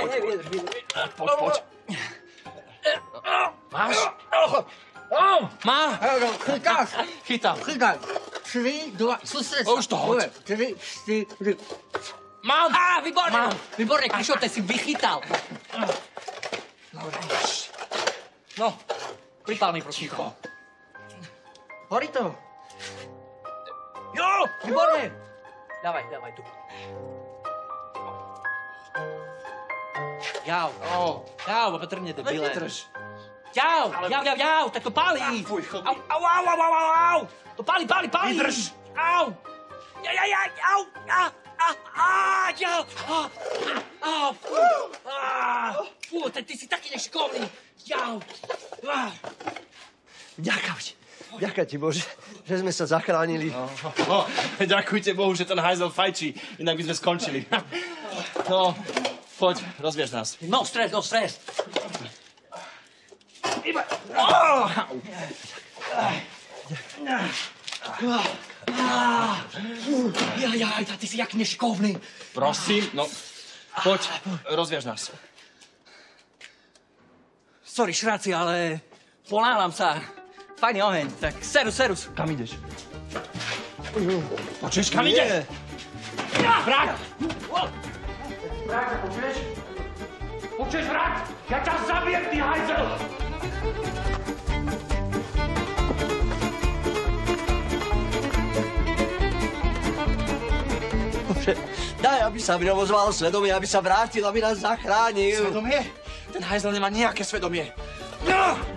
poď, poď, poď. Poď, poď. Máš? Má? Chytáš, Chytám. chytáš. Tři, dva, sused. Už to hoď. Tři, čtyři. Mám. Á, výborne! Mám. Výborne, Krišo, ty si vychytal. No, Pripál mi, prosím. ticho. Horí to. Jo! Výborne! Dávaj, dávaj tu. Jau. Oh, Jau, opatrne, debile. vydrž. Jau, jau, jau, jau, tak to pálí. Fuj, chlpí. Au, au, au, au, au, au. To pálí, pálí, pálí. Vydrž. Au. Ja, ja, ja, au, a, a, a, jau. A, a, fú, a, fú, ty, ty si taký nešikovný. Jau. Ďakujem ti. Ďakujem ti, Bože, že sme sa zachránili. Oh, ďakujte Bohu, že ten hajzel fajčí, inak by sme skončili. No, poď, rozviež nás. No stres, no stres. Ja, ja, ja, ty si jak nešikovný. Prosím, no, poď, rozviež nás. Sorry, šráci, ale ponáhľam sa. Fajný oheň, tak serus, serus. Kam ideš? Počuješ, kam ide? Vrát! Vráťa, počuješ? Počuješ, vráť! Ja ťa zabijem, ty hajzel! Bože, daj, aby sa ňom ozval svedomie, aby sa vrátil, aby nás zachránil. Svedomie? Ten hajzel nemá nejaké svedomie. No!